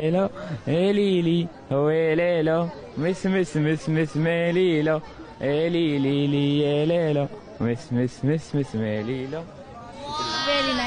ليلو ليلي هو ليلو مس مس مس مس ميليلو ليلي ليلي يا ليلو مس مس مس مس ميليلو بالي.